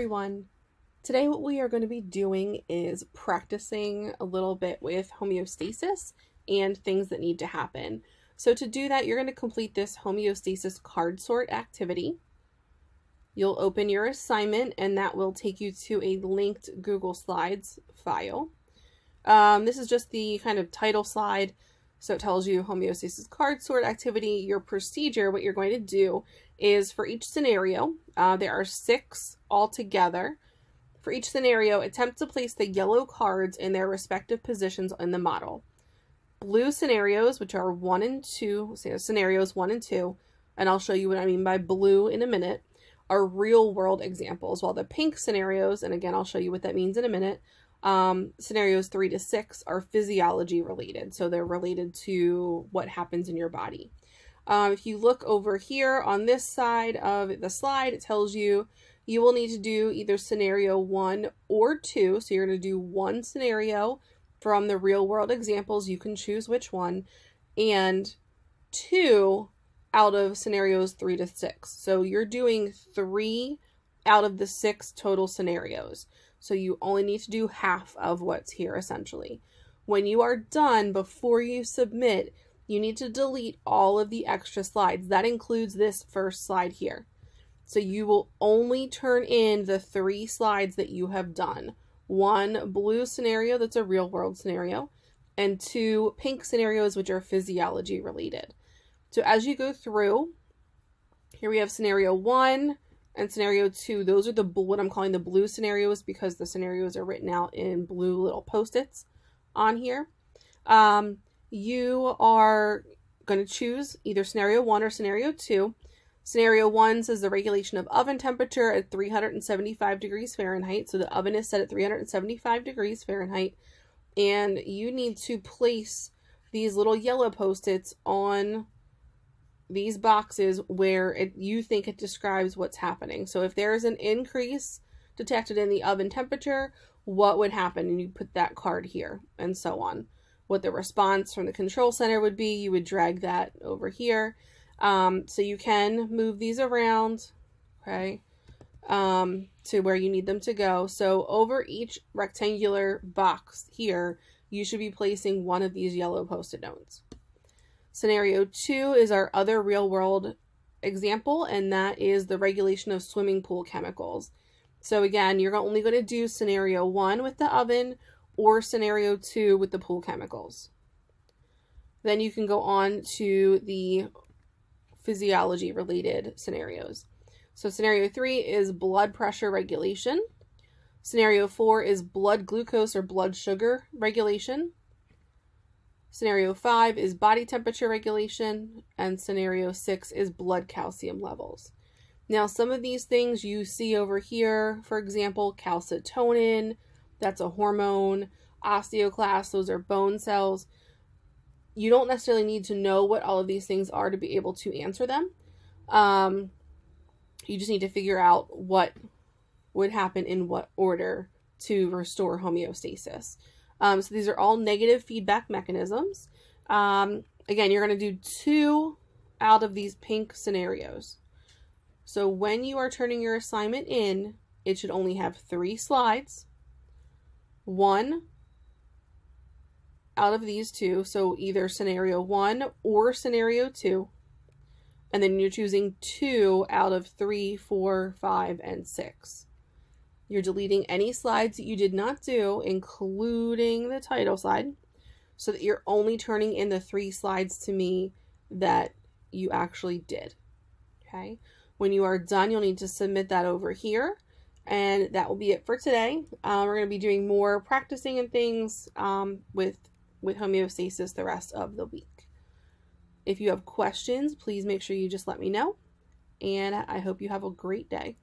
everyone. Today what we are going to be doing is practicing a little bit with homeostasis and things that need to happen. So to do that, you're going to complete this homeostasis card sort activity. You'll open your assignment and that will take you to a linked Google Slides file. Um, this is just the kind of title slide. So it tells you homeostasis card sort activity. Your procedure, what you're going to do is for each scenario, uh, there are six altogether. For each scenario, attempt to place the yellow cards in their respective positions in the model. Blue scenarios, which are one and two, so scenarios one and two, and I'll show you what I mean by blue in a minute, are real world examples, while the pink scenarios, and again, I'll show you what that means in a minute, um, scenarios three to six are physiology related. So they're related to what happens in your body. Um, if you look over here on this side of the slide, it tells you you will need to do either scenario one or two. So you're going to do one scenario from the real world examples. You can choose which one. And two out of scenarios three to six. So you're doing three out of the six total scenarios. So you only need to do half of what's here essentially. When you are done, before you submit, you need to delete all of the extra slides. That includes this first slide here. So you will only turn in the three slides that you have done. One blue scenario that's a real world scenario, and two pink scenarios which are physiology related. So as you go through, here we have scenario one, and scenario two, those are the what I'm calling the blue scenarios because the scenarios are written out in blue little post-its on here. Um, you are going to choose either scenario one or scenario two. Scenario one says the regulation of oven temperature at 375 degrees Fahrenheit. So the oven is set at 375 degrees Fahrenheit. And you need to place these little yellow post-its on these boxes where it, you think it describes what's happening. So if there is an increase detected in the oven temperature, what would happen? And you put that card here and so on. What the response from the control center would be, you would drag that over here. Um, so you can move these around, okay, um, to where you need them to go. So over each rectangular box here, you should be placing one of these yellow post-it notes. Scenario two is our other real world example, and that is the regulation of swimming pool chemicals. So again, you're only going to do scenario one with the oven or scenario two with the pool chemicals. Then you can go on to the physiology related scenarios. So scenario three is blood pressure regulation. Scenario four is blood glucose or blood sugar regulation. Scenario 5 is body temperature regulation, and scenario 6 is blood calcium levels. Now, some of these things you see over here, for example, calcitonin, that's a hormone, osteoclasts, those are bone cells. You don't necessarily need to know what all of these things are to be able to answer them. Um, you just need to figure out what would happen in what order to restore homeostasis. Um, so these are all negative feedback mechanisms. Um, again, you're going to do two out of these pink scenarios. So when you are turning your assignment in, it should only have three slides. One out of these two, so either scenario one or scenario two. And then you're choosing two out of three, four, five, and six. You're deleting any slides that you did not do, including the title slide, so that you're only turning in the three slides to me that you actually did. Okay. When you are done, you'll need to submit that over here. And that will be it for today. Uh, we're going to be doing more practicing and things um, with, with homeostasis the rest of the week. If you have questions, please make sure you just let me know. And I hope you have a great day.